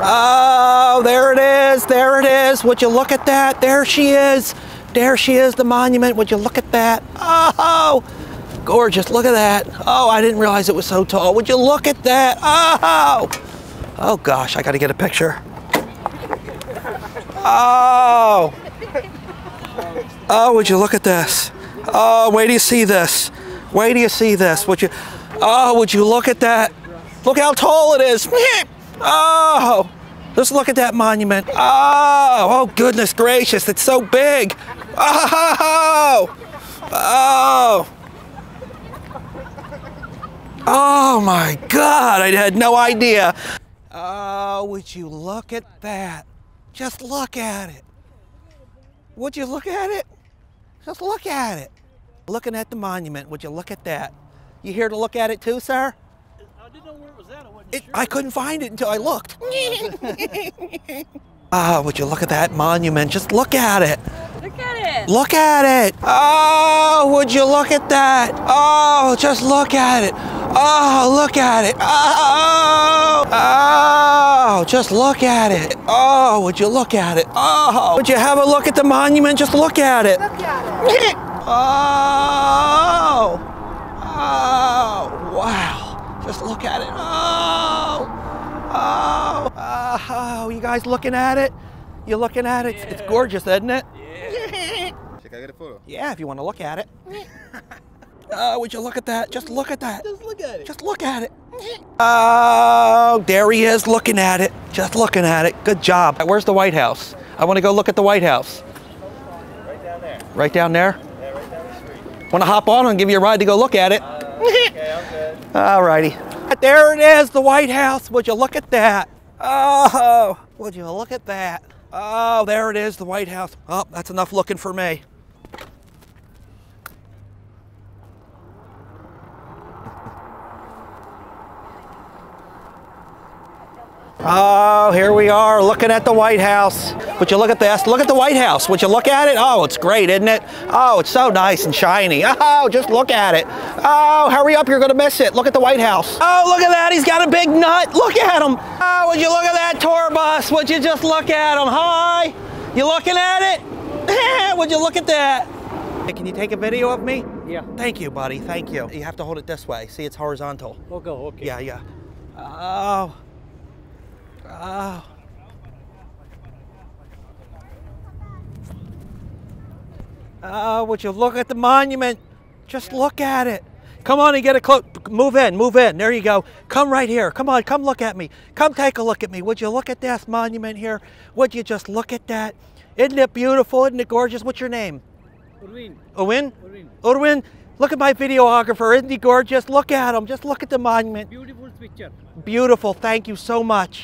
Oh, there it is. There it is. Would you look at that? There she is. There she is, the monument. Would you look at that? Oh, gorgeous. Look at that. Oh, I didn't realize it was so tall. Would you look at that? Oh, oh gosh, I got to get a picture. Oh. Oh, would you look at this? Oh, wait till you see this. Wait till you see this. Would you? Oh, would you look at that? Look how tall it is. Oh, just look at that monument. Oh, oh goodness gracious, it's so big. Oh, oh. Oh my God, I had no idea. Oh, would you look at that? Just look at it. Would you look at it? Just look at it. Looking at the monument, would you look at that? You here to look at it too, sir? I didn't know where it was at. I wasn't It, sure. I couldn't find it until I looked. Ah, would you look at that monument? Just look at it. Look at it. Look at it. Oh, would you look at that? Oh, just look at it. Oh, look at it. Oh, oh, just look at it. Oh, would you look at it? Oh, would you have a look at the monument? Just look at it. Look at it. oh, oh, wow. Just look at it. Oh, oh, oh, you guys looking at it? You're looking at it? It's, it's gorgeous, isn't it? Yeah. Check, I get a photo. Yeah, if you want to look at it. Oh, would you look at that? Just look at that. Just look at it. Just look at it. Oh, there he is looking at it. Just looking at it. Good job. Where's the White House? I want to go look at the White House. Right down there. Right down there? Yeah, right down the street. Want to hop on and give you a ride to go look at it? Okay. All righty. There it is, the White House. Would you look at that? Oh, would you look at that? Oh, there it is, the White House. Oh, that's enough looking for me. Oh, here we are looking at the White House. Would you look at this? Look at the White House. Would you look at it? Oh, it's great, isn't it? Oh, it's so nice and shiny. Oh, just look at it. Oh, hurry up, you're going to miss it. Look at the White House. Oh, look at that. He's got a big nut. Look at him. Oh, would you look at that tour bus? Would you just look at him? Hi. You looking at it? would you look at that? Hey, can you take a video of me? Yeah. Thank you, buddy. Thank you. You have to hold it this way. See, it's horizontal. We'll. Okay. Yeah, yeah. Oh. Oh. Oh, would you look at the monument? Just look at it. Come on and get a close. Move in, move in. There you go. Come right here. Come on, come look at me. Come take a look at me. Would you look at this monument here? Would you just look at that? Isn't it beautiful? Isn't it gorgeous? What's your name? Urwin. Owen? Urwin. Odwin, look at my videographer. Isn't he gorgeous? Look at him. Just look at the monument. Beautiful picture. Beautiful. Thank you so much.